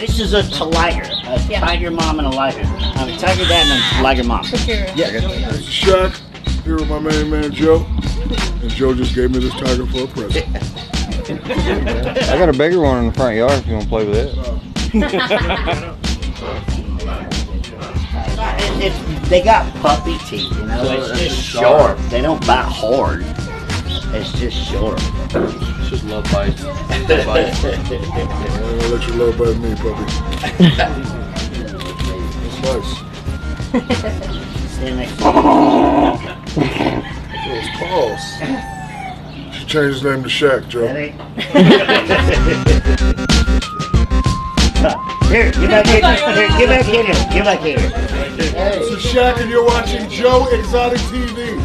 this is a tiger, a Yeah. tiger mom and a liger. I mean, tiger dad and a liger mom. Put your Yeah. This is Shaq, here with my main man Joe. And Joe just gave me this tiger for a present. I got a bigger one in the front yard if you want to play with it. It- they got puppy teeth, you know. It's just short. They don't bite hard. It's just short. It's just love bites. Love bites. I'm gonna let you love by me, puppy. It's nice. Stand next to Those paws. She changed his name to Shaq, Joe. That ain't- Here, get back in. Here, get back in here. Get back in here. This is Shaq, and you're watching Joe Exotic TV.